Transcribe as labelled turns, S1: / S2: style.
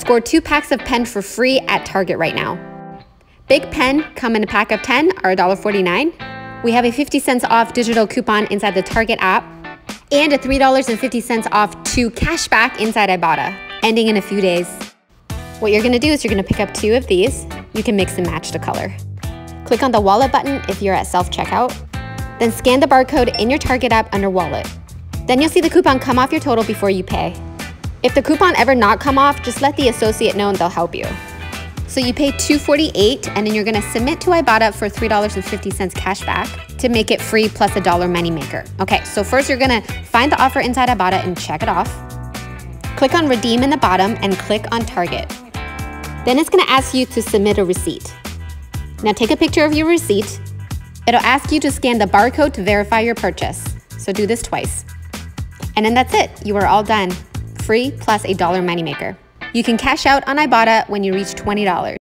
S1: Score two packs of pen for free at Target right now. BiC pen come in a pack of 10 are $1.49. We have a 50 cents off digital coupon inside the Target app and a $3.50 off to cashback inside Ibotta, ending in a few days. What you're gonna do is you're gonna pick up two of these. You can mix and match the color. Click on the wallet button if you're at self-checkout. Then scan the barcode in your Target app under wallet. Then you'll see the coupon come off your total before you pay. If the coupon ever not come off, just let the associate know and they'll help you. So you pay $248 and then you're gonna submit to Ibotta for $3.50 cash back to make it free plus a dollar money maker. Okay, so first you're gonna find the offer inside Ibotta and check it off. Click on redeem in the bottom and click on target. Then it's gonna ask you to submit a receipt. Now take a picture of your receipt. It'll ask you to scan the barcode to verify your purchase. So do this twice. And then that's it, you are all done. Free plus a dollar money maker. You can cash out on Ibotta when you reach $20.